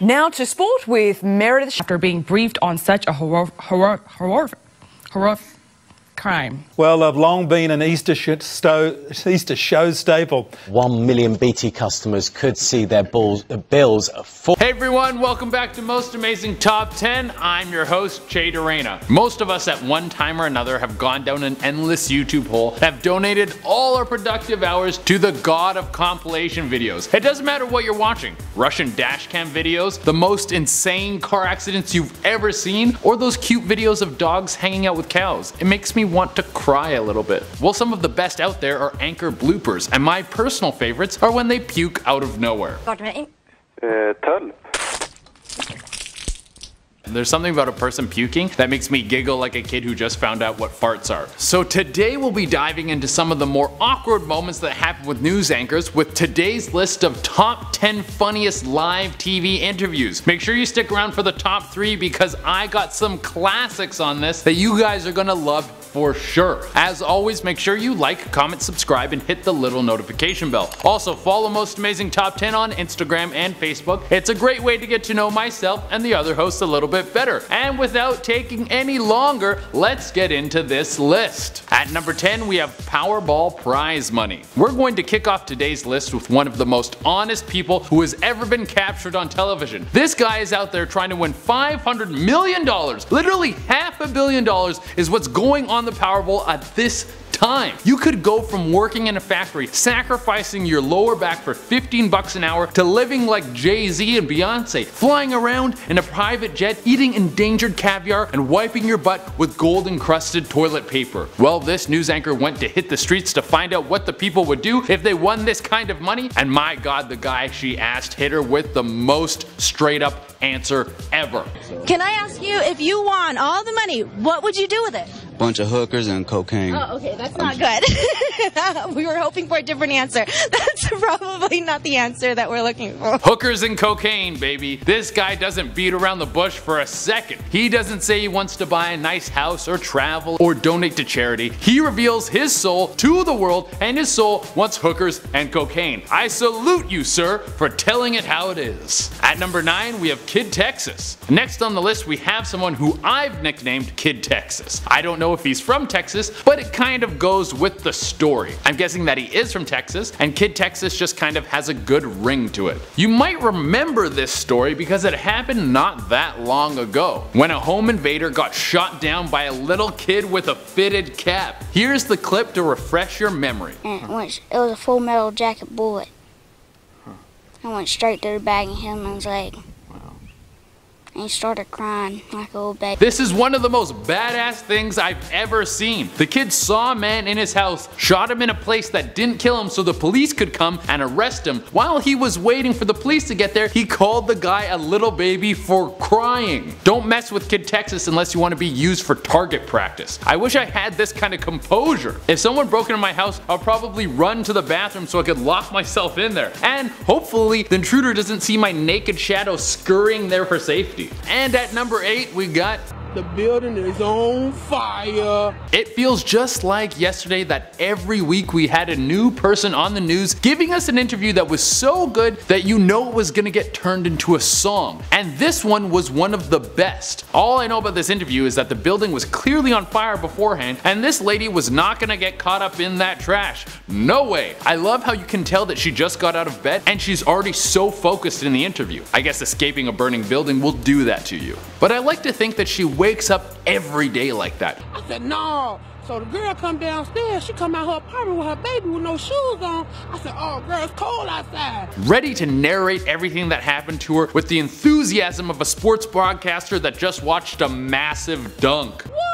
Now to sport with Meredith. After being briefed on such a horror, horror, horror, horror crime. Well, I've long been an Easter, sto- Easter show staple. One million BT customers could see their balls, uh, bills for. Hey everyone, welcome back to Most Amazing Top 10. I'm your host, Che Durena. Most of us at one time or another have gone down an endless YouTube hole and have donated all our productive hours to the god of compilation videos. It doesn't matter what you're watching. Russian dashcam videos, the most insane car accidents you've ever seen, or those cute videos of dogs hanging out with cows. It makes me want to cry a little bit. Well, some of the best out there are anchor bloopers, and my personal favorites are when they puke out of nowhere. Eh, 12. There's something about a person puking that makes me giggle like a kid who just found out what farts are. So today we'll be diving into some of the more awkward moments that happen with news anchors with today's list of top 10 funniest live TV interviews. Make sure you stick around for the top 3 because I got some classics on this that you guys are gonna love for sure. As always, make sure you like, comment, subscribe, and hit the little notification bell. Also, follow Most Amazing Top 10 on Instagram and Facebook. It's a great way to get to know myself and the other hosts a little bit better. And without taking any longer, let's get into this list. At number 10, we have Powerball prize money. We're going to kick off today's list with one of the most honest people who has ever been captured on television. This guy is out there trying to win $500 million. Literally half a billion dollars is what's going on the Powerball at this time. You could go from working in a factory, sacrificing your lower back for 15 bucks an hour to living like Jay-Z and Beyonce, flying around in a private jet, eating endangered caviar, and wiping your butt with gold encrusted toilet paper. Well, this news anchor went to hit the streets to find out what the people would do if they won this kind of money, and my god, the guy she asked hit her with the most straight up answer ever. Can I ask you if you won all the money, what would you do with it? Bunch of hookers and cocaine. Oh, okay, that's not good. we were hoping for a different answer. That's probably not the answer that we're looking for. Hookers and cocaine, baby. This guy doesn't beat around the bush for a second. He doesn't say he wants to buy a nice house or travel or donate to charity. He reveals his soul to the world and his soul wants hookers and cocaine. I salute you, sir, for telling it how it is. At number 9, we have Kid Texas. Next on the list, we have someone who I've nicknamed Kid Texas. I don't know if he's from Texas, but it kind of goes with the story. I'm guessing that he is from Texas, and Kid Texas just kind of has a good ring to it. You might remember this story because it happened not that long ago, when a home invader got shot down by a little kid with a fitted cap. Here's the clip to refresh your memory. And it, went, it was a full metal jacket bullet. I went straight to the back of him and his leg. And he started crying like a little baby. This is one of the most badass things I've ever seen. The kid saw a man in his house, shot him in a place that didn't kill him so the police could come and arrest him. While he was waiting for the police to get there, he called the guy a little baby for crying. Don't mess with Kid Texas unless you want to be used for target practice. I wish I had this kind of composure. If someone broke into my house, I'll probably run to the bathroom so I could lock myself in there. And hopefully the intruder doesn't see my naked shadow scurrying there for safety. And at number 8 we got the building is on fire. It feels just like yesterday that every week we had a new person on the news giving us an interview that was so good that you know it was gonna get turned into a song. And this one was one of the best. All I know about this interview is that the building was clearly on fire beforehand and this lady was not gonna get caught up in that trash. No way. I love how you can tell that she just got out of bed and she's already so focused in the interview. I guess escaping a burning building will do that to you. But I like to think that she wakes up every day like that. I said, no. So the girl come downstairs, she come out her apartment with her baby with no shoes on. I said, oh girl, it's cold outside. Ready to narrate everything that happened to her with the enthusiasm of a sports broadcaster that just watched a massive dunk. What?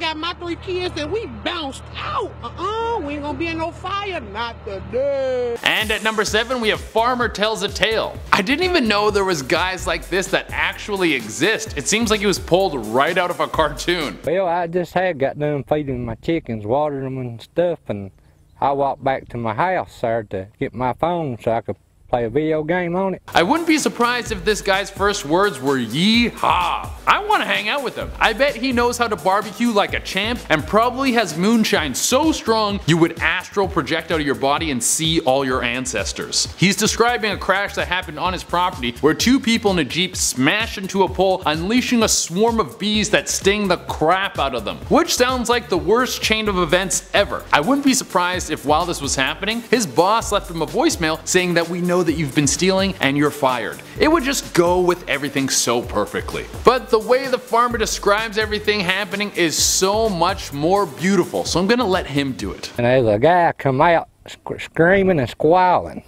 I got my three kids and we bounced out. Uh-uh, we ain't gonna be in no fire, not today. And at number 7 we have Farmer Tells a Tale. I didn't even know there was guys like this that actually exist. It seems like he was pulled right out of a cartoon. Well, I just had got done feeding my chickens, watering them and stuff, and I walked back to my house there to get my phone so I could play a video game on it. I wouldn't be surprised if this guy's first words were yee-haw. I want to hang out with him. I bet he knows how to barbecue like a champ and probably has moonshine so strong you would astral project out of your body and see all your ancestors. He's describing a crash that happened on his property where two people in a jeep smashed into a pole unleashing a swarm of bees that sting the crap out of them. Which sounds like the worst chain of events ever. I wouldn't be surprised if while this was happening, his boss left him a voicemail saying that we know that you've been stealing and you're fired. It would just go with everything so perfectly. But the way the farmer describes everything happening is so much more beautiful, so I'm gonna let him do it. And there's a guy come out sc- screaming and squalling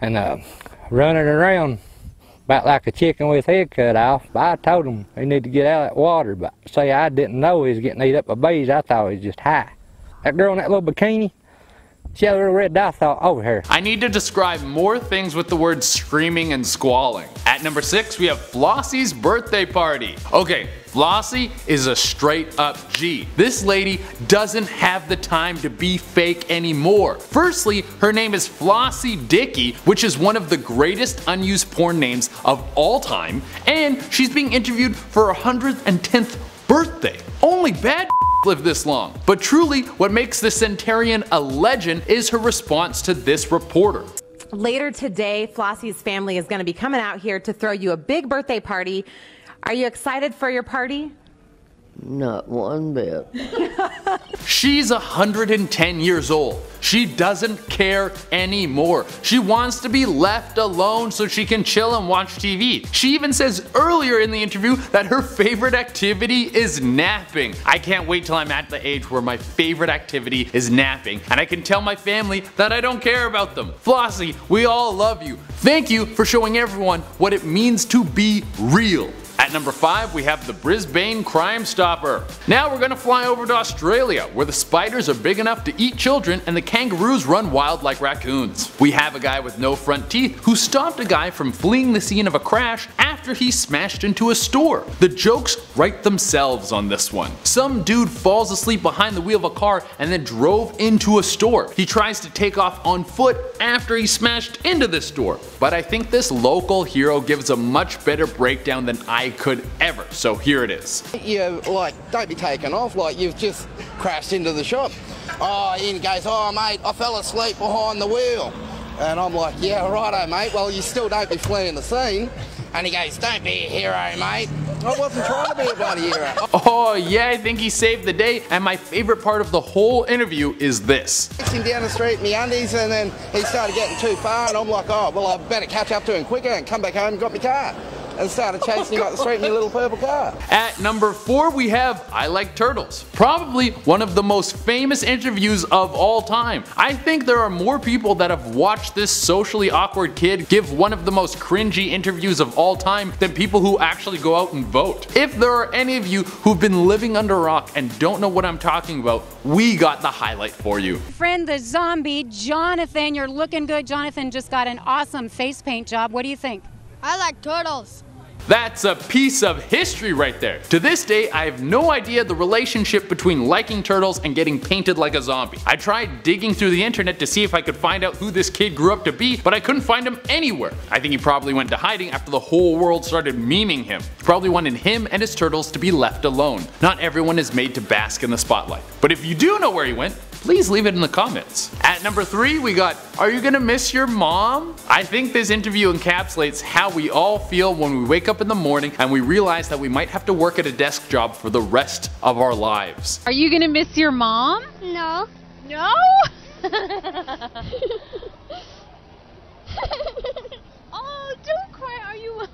and uh, running around about like a chicken with head cut off. But I told him he need to get out of that water. But say I didn't know he was getting eat up by bees. I thought he was just high. That girl in that little bikini, she had a red dot thought over her. I need to describe more things with the words screaming and squalling. At number 6 we have Flossie's birthday party. Okay, Flossie is a straight up G. This lady doesn't have the time to be fake anymore. Firstly, her name is Flossie Dickey, which is one of the greatest unused porn names of all time, and she's being interviewed for her 110th birthday. Only bad live this long. But truly, what makes the Centurion a legend is her response to this reporter. Later today, Flossie's family is going to be coming out here to throw you a big birthday party. Are you excited for your party? Not one bit. She's 110 years old. She doesn't care anymore. She wants to be left alone so she can chill and watch TV. She even says earlier in the interview that her favorite activity is napping. I can't wait till I'm at the age where my favorite activity is napping and I can tell my family that I don't care about them. Flossie, we all love you. Thank you for showing everyone what it means to be real. At number 5 we have the Brisbane Crime Stopper. Now we're gonna fly over to Australia where the spiders are big enough to eat children and the kangaroos run wild like raccoons. We have a guy with no front teeth who stopped a guy from fleeing the scene of a crash after he smashed into a store. The jokes write themselves on this one. Some dude falls asleep behind the wheel of a car and then drove into a store. He tries to take off on foot after he smashed into the store. But I think this local hero gives a much better breakdown than I could ever, so here it is. You like don't be taken off like you've just crashed into the shop. Oh, Ian goes, oh mate, I fell asleep behind the wheel. And I'm like, yeah, righto mate, well you still don't be fleeing the scene. And he goes, don't be a hero mate. I wasn't trying to be a bloody hero. Oh yeah, I think he saved the day and my favorite part of the whole interview is this. Him down the street in the undies and then he started getting too far and I'm like, oh, well I better catch up to him quicker and come back home and got my car. And started chasing him up the street in my little purple car. At number 4 we have I Like Turtles. Probably one of the most famous interviews of all time. I think there are more people that have watched this socially awkward kid give one of the most cringy interviews of all time than people who actually go out and vote. If there are any of you who've been living under a rock and don't know what I'm talking about, we got the highlight for you. Friend the zombie, Jonathan, you're looking good. Jonathan just got an awesome face paint job. What do you think? I like turtles. That's a piece of history right there. To this day, I have no idea the relationship between liking turtles and getting painted like a zombie. I tried digging through the internet to see if I could find out who this kid grew up to be, but I couldn't find him anywhere. I think he probably went to hiding after the whole world started memeing him. Probably wanted him and his turtles to be left alone. Not everyone is made to bask in the spotlight. But if you do know where he went, please leave it in the comments. At number 3 we got, are you gonna miss your mom? I think this interview encapsulates how we all feel when we wake up in the morning and we realize that we might have to work at a desk job for the rest of our lives. Are you gonna miss your mom? No. No? oh, don't cry. Are you?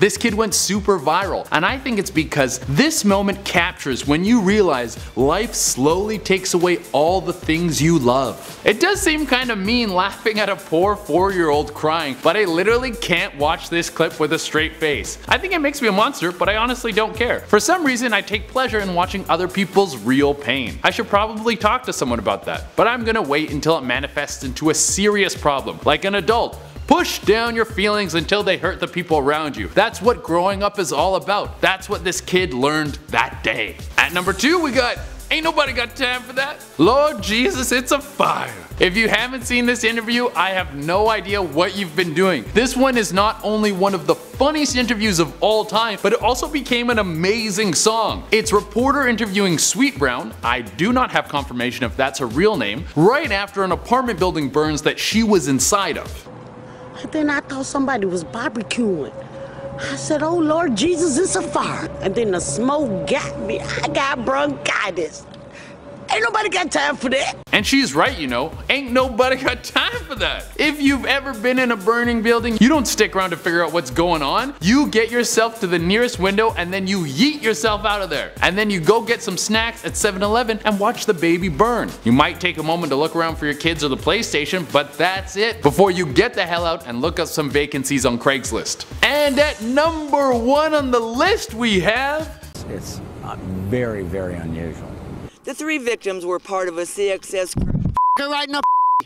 This kid went super viral, and I think it's because this moment captures when you realize life slowly takes away all the things you love. It does seem kinda mean laughing at a poor 4 year old crying, but I literally can't watch this clip with a straight face. I think it makes me a monster, but I honestly don't care. For some reason I take pleasure in watching other people's real pain. I should probably talk to someone about that, but I'm gonna wait until it manifests into a serious problem, like an adult Push down your feelings until they hurt the people around you. That's what growing up is all about. That's what this kid learned that day. At number 2 we got Ain't nobody got time for that. Lord Jesus, it's a fire. If you haven't seen this interview, I have no idea what you've been doing. This one is not only one of the funniest interviews of all time, but it also became an amazing song. It's reporter interviewing Sweet Brown, I do not have confirmation if that's her real name, right after an apartment building burns that she was inside of. And then I thought somebody was barbecuing. I said, oh Lord Jesus, it's a fire. And then the smoke got me. I got bronchitis. Ain't nobody got time for that. And she's right, you know, ain't nobody got time for that. If you've ever been in a burning building, you don't stick around to figure out what's going on. You get yourself to the nearest window and then you yeet yourself out of there. And then you go get some snacks at 7-Eleven and watch the baby burn. You might take a moment to look around for your kids or the PlayStation, but that's it before you get the hell out and look up some vacancies on Craigslist. And at number one on the list we have... It's uh, very, very unusual. The three victims were part of a CSX crew. right now.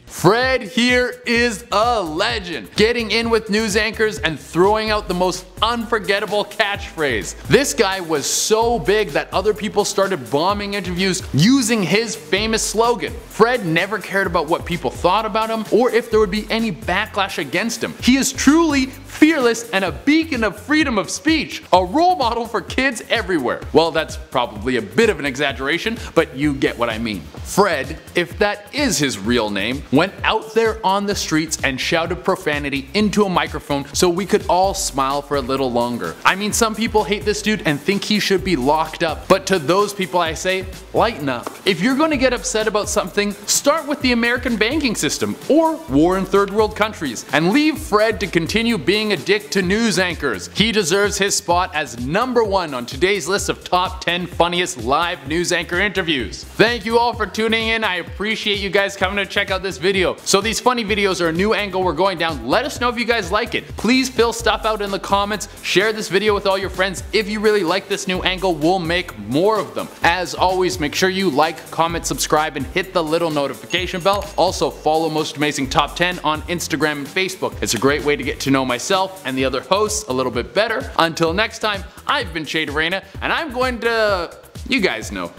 Fred here is a legend, getting in with news anchors and throwing out the most unforgettable catchphrase. This guy was so big that other people started bombing interviews using his famous slogan. Fred never cared about what people thought about him or if there would be any backlash against him. He is truly fearless and a beacon of freedom of speech, a role model for kids everywhere. Well, that's probably a bit of an exaggeration, but you get what I mean. Fred, if that is his real name, went out there on the streets and shouted profanity into a microphone so we could all smile for a little longer. I mean, some people hate this dude and think he should be locked up, but to those people I say, lighten up. If you're going to get upset about something, start with the American banking system or war in third world countries and leave Fred to continue being a dick to news anchors. He deserves his spot as number one on today's list of top 10 funniest live news anchor interviews. Thank you all for tuning in. I appreciate you guys coming to check out this video. So these funny videos are a new angle we're going down. Let us know if you guys like it. Please fill stuff out in the comments. Share this video with all your friends. If you really like this new angle, we'll make more of them. As always, make sure you like, comment, subscribe, and hit the little notification bell. Also, follow Most Amazing Top 10 on Instagram and Facebook. It's a great way to get to know myself and the other hosts a little bit better. Until next time, I've been Che Durena, and I'm going to... you guys know.